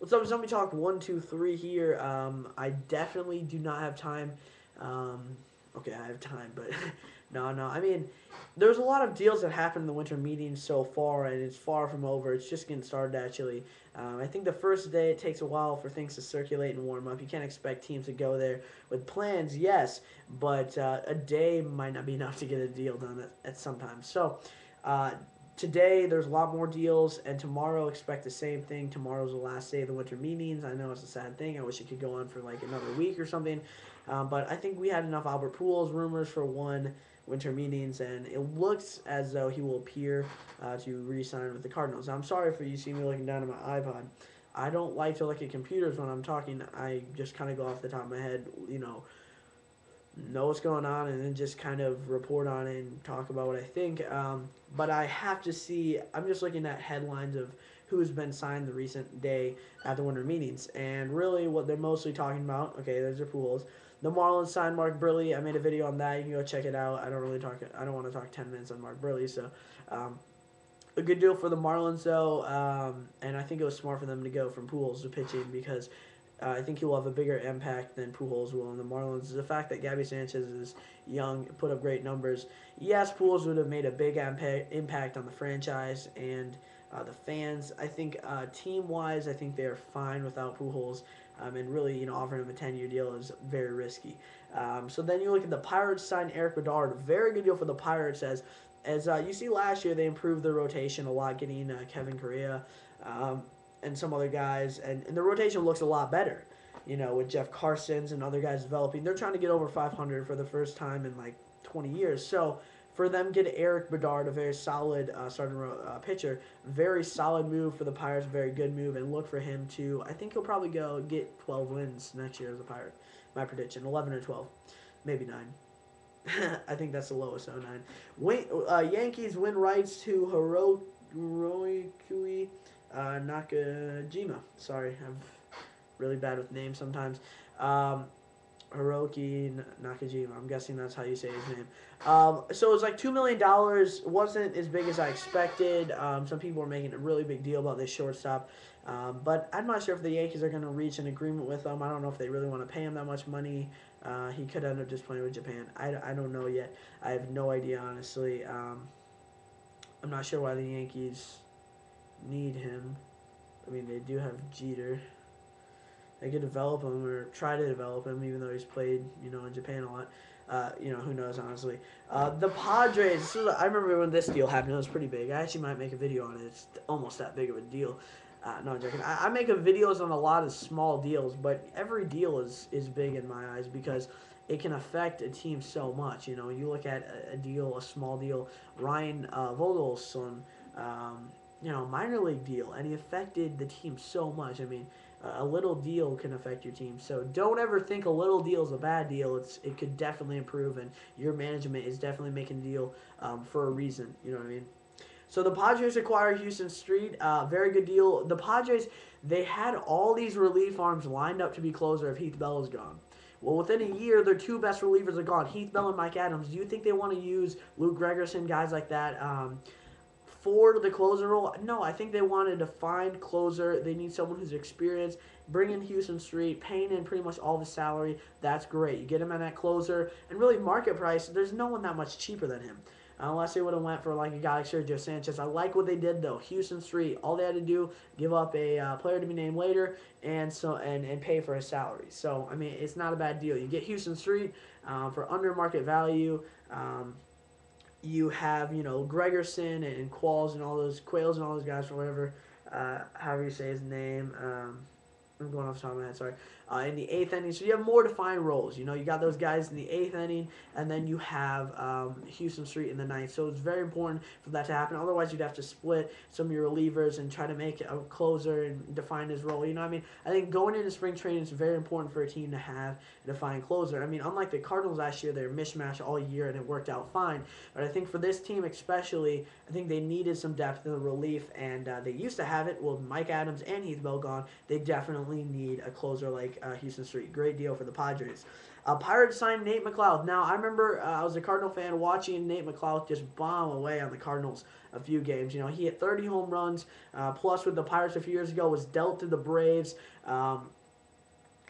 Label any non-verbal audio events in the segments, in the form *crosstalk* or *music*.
What's up, Zombie Talk? One, two, three here. Um, I definitely do not have time. Um, okay, I have time, but *laughs* no, no. I mean, there's a lot of deals that happened in the winter meetings so far, and it's far from over. It's just getting started, actually. Um, I think the first day it takes a while for things to circulate and warm up. You can't expect teams to go there with plans, yes, but uh, a day might not be enough to get a deal done at, at sometimes. So, uh, today there's a lot more deals and tomorrow expect the same thing. Tomorrow's the last day of the winter meetings. I know it's a sad thing. I wish it could go on for like another week or something. Um, but i think we had enough albert Pujols rumors for one winter meetings and it looks as though he will appear uh, to re-sign with the cardinals. I'm sorry for you see me looking down at my ipod. I don't like to look at computers when i'm talking. I just kind of go off the top of my head you know know what's going on and then just kind of report on it and talk about what I think. Um, but I have to see. I'm just looking at headlines of who's been signed the recent day at the winter meetings, and really what they're mostly talking about. Okay, there's your Pujols. The Marlins signed Mark Buehrle. I made a video on that. You can go check it out. I don't really talk. I don't want to talk 10 minutes on Mark Buehrle. So, um, a good deal for the Marlins though, um, and I think it was smart for them to go from Pujols to pitching because uh, I think he will have a bigger impact than Pujols will in the Marlins. The fact that Gaby Sanchez is young, put up great numbers. Yes, Pujols would have made a big impact on the franchise and uh, the fans. I think uh, team-wise, I think they are fine without Pujols. Um, and really, you know, offering him a 10-year deal is very risky. Um, so then you look at the Pirates sign Erik Bedard. Very good deal for the Pirates as as uh, you see last year they improved their rotation a lot, getting uh, Kevin Correia. Um, and some other guys, and, and the rotation looks a lot better. You know, with Jeff Karstens and other guys developing, they're trying to get over 500 for the first time in like 20 years. So for them get Erik Bedard, a very solid uh, starting uh, pitcher, very solid move for the Pirates, very good move, and look for him to. I think he'll probably go get 12 wins next year as a Pirate. My prediction, 11 or 12, maybe nine. *laughs* I think that's the lowest, so nine. Wait, uh, Yankees win rights to Hiro Hiroki uh, Nakajima. Sorry, I'm really bad with names sometimes. Um, Hiroki Nakajima. I'm guessing that's how you say his name. Um, so it was like two million dollars. wasn't as big as I expected. Um, some people were making a really big deal about this shortstop, um, but I'm not sure if the Yankees are going to reach an agreement with him. I don't know if they really want to pay him that much money. Uh, he could end up just playing with Japan. I, I don't know yet. I have no idea honestly. Um, I'm not sure why the Yankees need him. I mean, they do have Jeter. They could develop him or try to develop him, even though he's played, you know, in Japan a lot. Uh, you know, who knows, honestly. Uh, the Padres, I remember when this deal happened, it was pretty big. I actually might make a video on it. It's almost that big of a deal. Uh, no, I'm joking. I, I make videos on a lot of small deals, but every deal is, is big in my eyes because it can affect a team so much. You know, you look at a, a deal, a small deal, Ryan uh, Vogelsong, um, you know, minor league deal, and he affected the team so much. I mean, a little deal can affect your team. So don't ever think a little deal is a bad deal. It's it could definitely improve, and your management is definitely making a deal um, for a reason. You know what I mean? So the Padres acquire Huston Street. Uh, very good deal. The Padres they had all these relief arms lined up to be closer if Heath Bell is gone. Well, within a year, their two best relievers are gone, Heath Bell and Mike Adams. Do you think they want to use Luke Gregerson, guys like that? Um, for the closer role. No, I think they wanted to find closer. They need someone who's experienced. Bring in Huston Street, paying in pretty much all the salary. That's great. You get him at that closer, and really market price. There's no one that much cheaper than him. Unless they would have went for like a guy like Sergio Sanchez. I like what they did though. Huston Street. All they had to do give up a uh, player to be named later and so and, and pay for his salary. So I mean it's not a bad deal. You get Huston Street uh, for under market value. Um, you have you know Gregerson and Qualls and all those Quails and all those guys or whatever, uh, however you say his name. Um, I'm going off the top of my head, sorry uh, in the eighth inning. So you have more defined roles. You know, you got those guys in the eighth inning, and then you have um, Huston Street in the ninth. So it's very important for that to happen. Otherwise, you'd have to split some of your relievers and try to make a closer and define his role. You know what I mean? I think going into spring training is very important for a team to have a defined closer. I mean, unlike the Cardinals last year, they were mishmash all year and it worked out fine. But I think for this team especially, I think they needed some depth in the relief, and uh, they used to have it with Mike Adams and Heath Bell gone. They definitely definitely need a closer like uh, Huston Street. Great deal for the Padres. Uh, Pirates signed Nate McLouth. Now, I remember uh, I was a Cardinal fan watching Nate McLouth just bomb away on the Cardinals a few games. You know, he hit 30 home runs, uh, plus with the Pirates a few years ago, was dealt to the Braves um,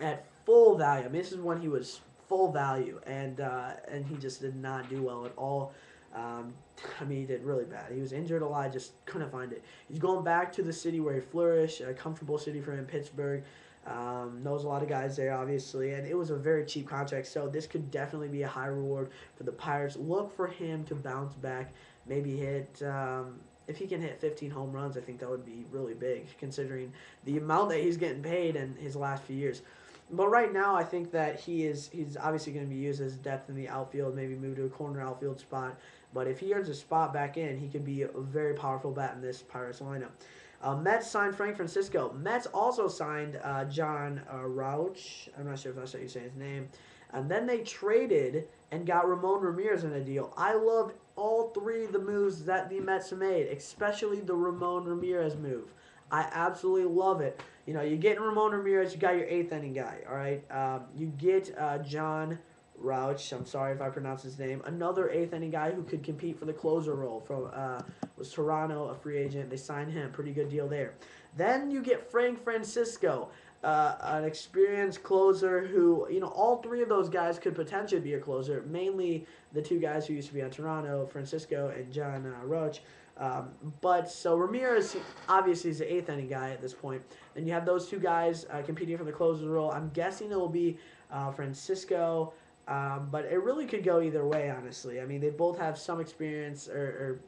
at full value. I mean, this is when he was full value, and uh, and he just did not do well at all. Um, I mean, he did really bad. He was injured a lot, just couldn't find it. He's going back to the city where he flourished, a comfortable city for him, Pittsburgh. Um, knows a lot of guys there, obviously, and it was a very cheap contract. So this could definitely be a high reward for the Pirates. Look for him to bounce back, maybe hit. Um, if he can hit 15 home runs, I think that would be really big, considering the amount that he's getting paid in his last few years. But right now, I think that he is he's obviously going to be used as depth in the outfield, maybe move to a corner outfield spot. But if he earns a spot back in, he could be a very powerful bat in this Pirates lineup. Uh, Mets signed Frank Francisco. Mets also signed uh, John uh, Rauch. I'm not sure if that's how you say his name. And then they traded and got Ramon Ramirez in a deal. I love all three of the moves that the Mets made, especially the Ramon Ramirez move. I absolutely love it. You know, you get Ramon Ramirez, you got your eighth inning guy. All right, um, you get uh, John Rauch. I'm sorry if I pronounce his name. Another eighth inning guy who could compete for the closer role from uh, was Toronto, a free agent. They signed him, pretty good deal there. Then you get Frank Francisco, uh, an experienced closer who, you know, all three of those guys could potentially be a closer. Mainly the two guys who used to be on Toronto, Francisco and John uh, Roach. Um, but so Ramirez obviously is the eighth inning guy at this point. Then you have those two guys uh, competing for the closer role. I'm guessing it will be uh, Francisco, um, but it really could go either way, honestly. I mean, they both have some experience or, or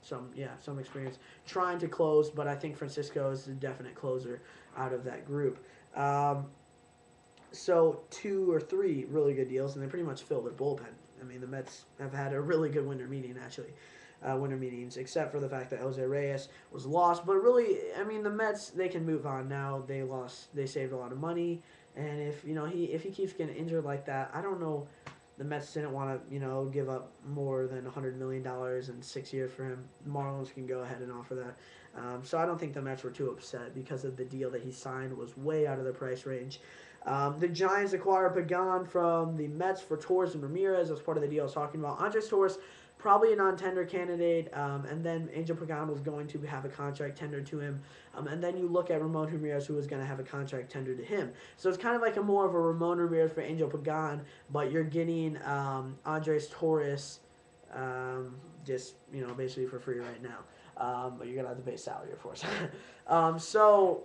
some yeah some experience trying to close, but I think Francisco is the definite closer out of that group. Um, so two or three really good deals, and they pretty much fill their bullpen. I mean, the Mets have had a really good winter meeting actually. Uh, winter meetings, except for the fact that Jose Reyes was lost. But really, I mean, the Mets they can move on now. They lost, they saved a lot of money, and if you know he if he keeps getting injured like that, I don't know the Mets didn't want to, you know, give up more than $100 million in six years for him. Marlins can go ahead and offer that. Um, so I don't think the Mets were too upset because of the deal that he signed was way out of the price range. Um, the Giants acquired Pagan from the Mets for Torres and Ramirez as part of the deal I was talking about. Andres Torres probably a non-tender candidate, um, and then Angel Pagan was going to have a contract tendered to him, um, and then you look at Ramon Ramirez, who was going to have a contract tendered to him. So it's kind of like a more of a Ramon Ramirez for Angel Pagan, but you're getting um, Andres Torres, um, just you know basically for free right now. Um, but you're gonna have to pay salary, of course. *laughs* Um, so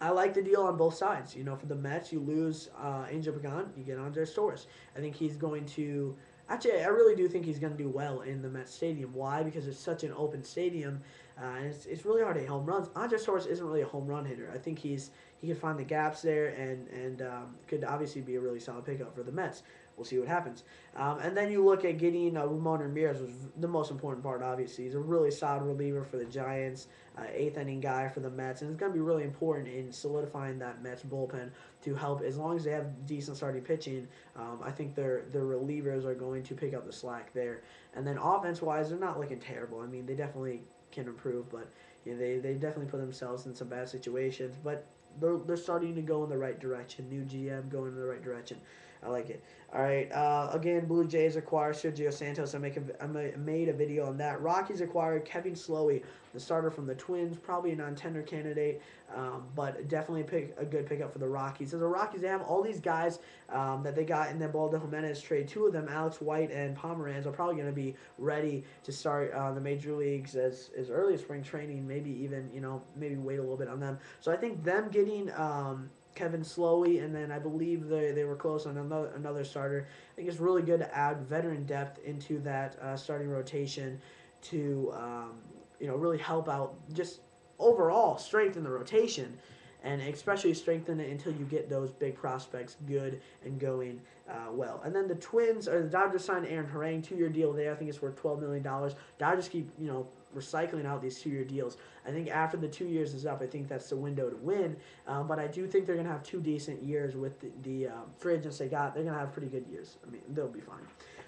I like the deal on both sides. You know, for the Mets, you lose uh, Angel Pagan, you get Andres Torres. I think he's going to Actually, I really do think he's going to do well in the Mets Stadium. Why? Because it's such an open stadium, uh, and it's, it's really hard to hit home runs. Andres Torres isn't really a home run hitter. I think he's he can find the gaps there, and and um, could obviously be a really solid pickup for the Mets. We'll see what happens. Um, and then you look at getting uh, Ramon Ramirez was the most important part. Obviously, he's a really solid reliever for the Giants, uh, eighth inning guy for the Mets, and it's going to be really important in solidifying that Mets bullpen to help. As long as they have decent starting pitching, um, I think their their relievers are going to pick up the slack there. And then offense wise, they're not looking terrible. I mean, they definitely can improve, but you know, they they definitely put themselves in some bad situations. But they're, they're starting to go in the right direction. New GM going in the right direction. I like it. All right. Uh, again, Blue Jays acquire Sergio Santos. I make a, I made a video on that. Rockies acquired Kevin Slowey, the starter from the Twins, probably a non-tender candidate, um, but definitely a, pick, a good pickup for the Rockies. So the Rockies they have all these guys um, that they got in the Baldo Jimenez trade. Two of them, Alex White and Pomeranz, are probably going to be ready to start uh, the major leagues as as early as spring training. Maybe even you know maybe wait a little bit on them. So I think them getting um, Kevin Slowey, and then I believe they, they were close on another another starter. I think it's really good to add veteran depth into that uh, starting rotation to um, you know really help out just overall strengthen the rotation and especially strengthen it until you get those big prospects good and going uh, well. And then the Twins or the Dodgers signed Aaron Harang, two year deal there. I think it's worth twelve million dollars. Dodgers keep you know recycling out these two year deals. I think after the two years is up, I think that's the window to win. Um, but I do think they're going to have two decent years with the, the um, free agents they got. They're going to have pretty good years. I mean, they'll be fine.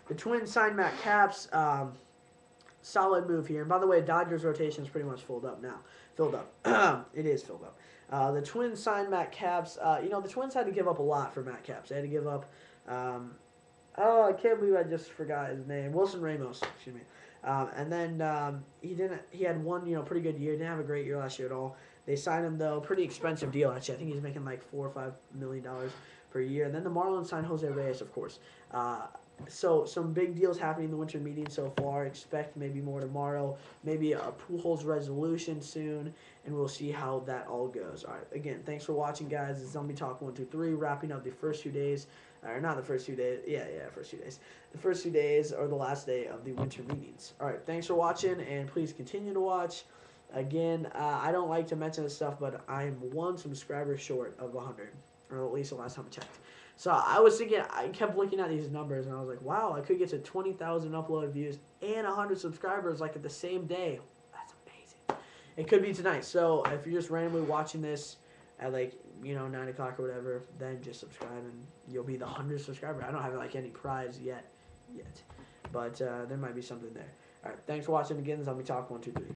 The Twins signed Matt Capps. Um, solid move here. And by the way, Dodgers rotation is pretty much filled up now. Filled up. *clears throat* it is filled up. Uh, the Twins signed Matt Capps. Uh, you know, the Twins had to give up a lot for Matt Capps. They had to give up. Um, oh, I can't believe I just forgot his name. Wilson Ramos. Excuse me. Um, and then um, he didn't. He had one, you know, pretty good year. Didn't have a great year last year at all. They signed him though, pretty expensive deal actually. I think he's making like four or five million dollars per year. And then the Marlins signed Jose Reyes, of course. Uh, so some big deals happening in the winter meeting so far. Expect maybe more tomorrow. Maybe a Pujols resolution soon, and we'll see how that all goes. All right. Again, thanks for watching, guys. It's Zombie Talk one two three, wrapping up the first few days, or not the first few days. Yeah, yeah, first few days. The first few days or the last day of the winter meetings. All right. Thanks for watching, and please continue to watch. Again, uh, I don't like to mention this stuff, but I'm one subscriber short of 100, or at least the last time I checked. So I was thinking, I kept looking at these numbers, and I was like, wow, I could get to 20,000 uploaded views and 100 subscribers like at the same day. That's amazing. It could be tonight. So if you're just randomly watching this at like, you know, 9 o'clock or whatever, then just subscribe and you'll be the 100 subscriber. I don't have like any prize yet, yet. But uh, there might be something there. All right, thanks for watching again. Zombie Talk 123.